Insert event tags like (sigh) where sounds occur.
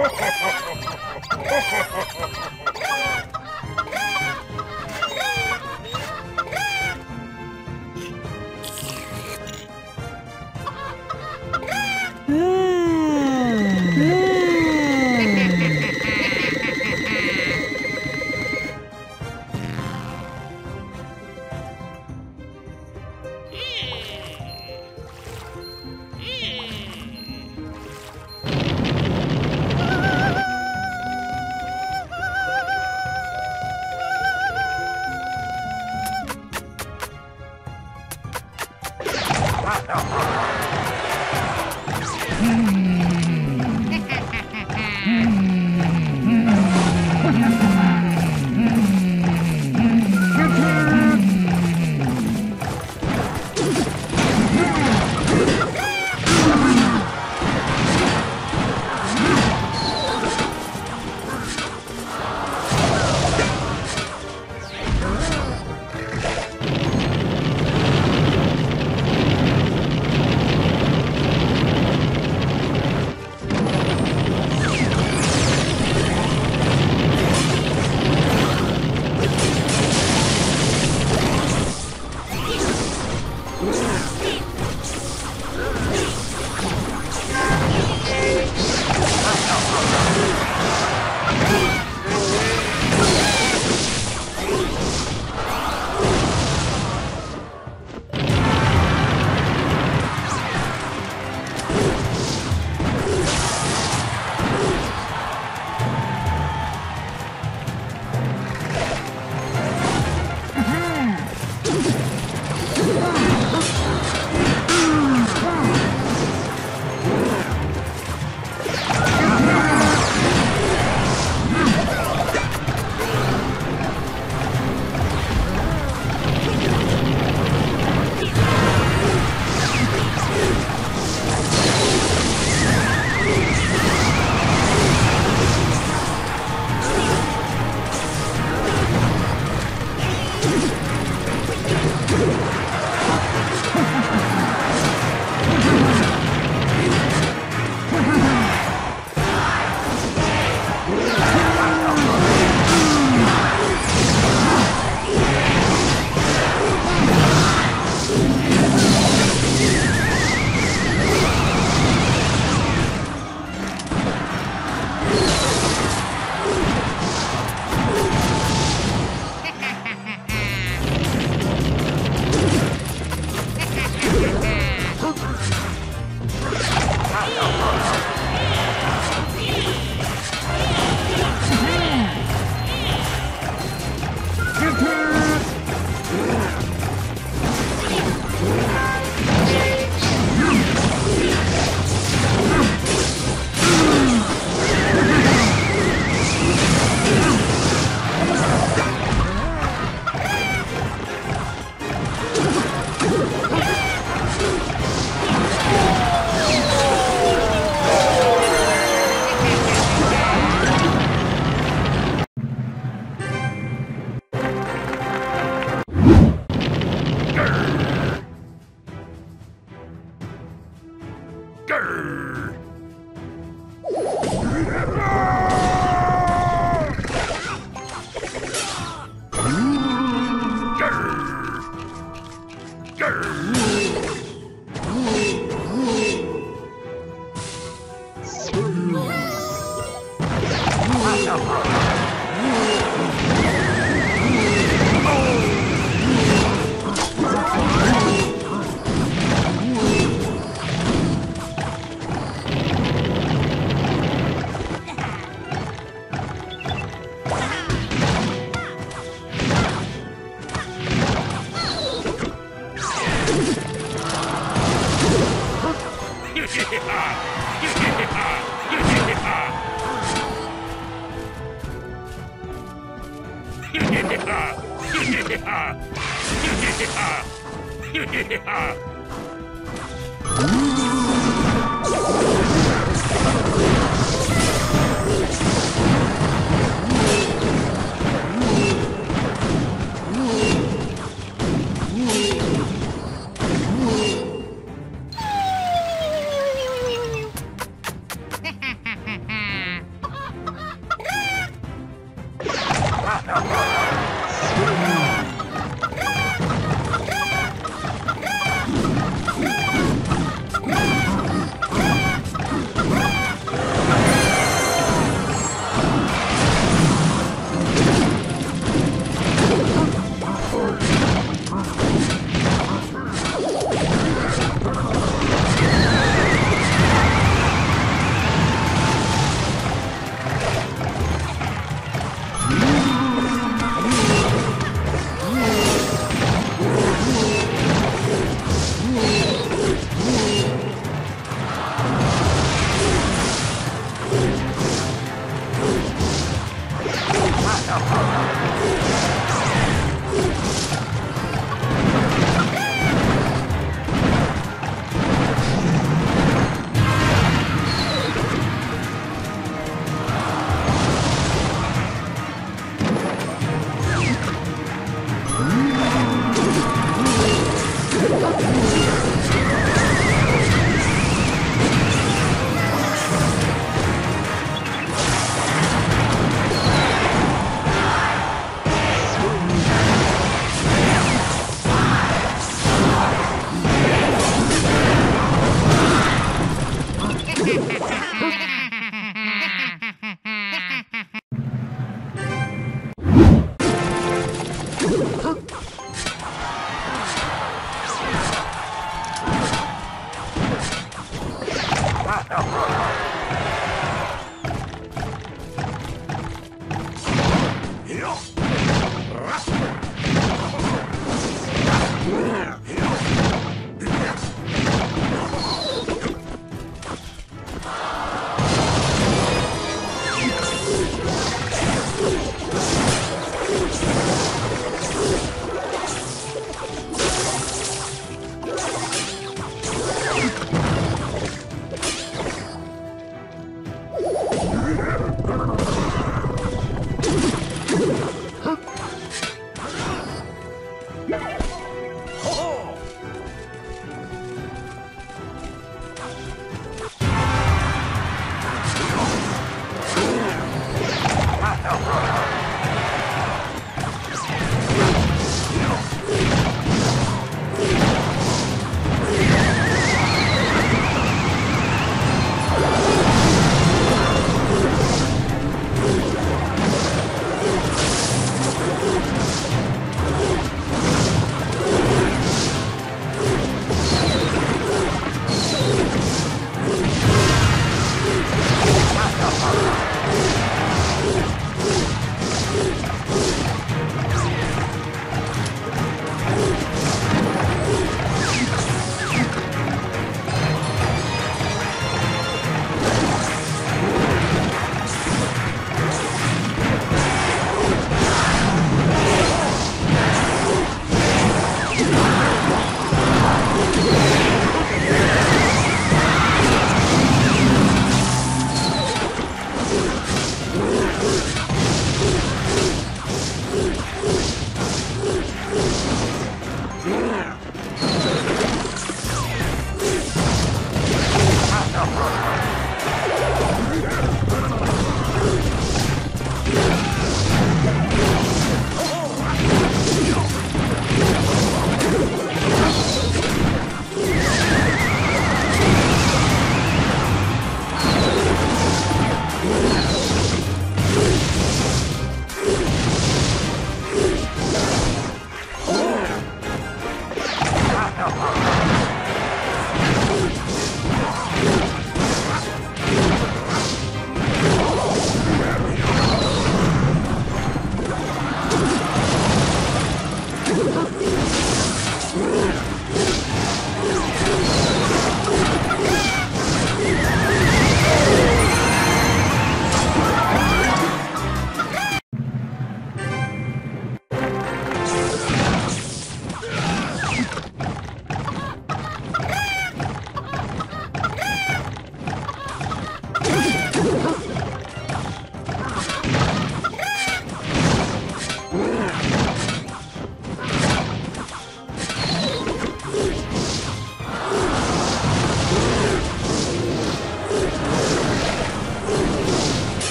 Oh! (laughs) Hmm.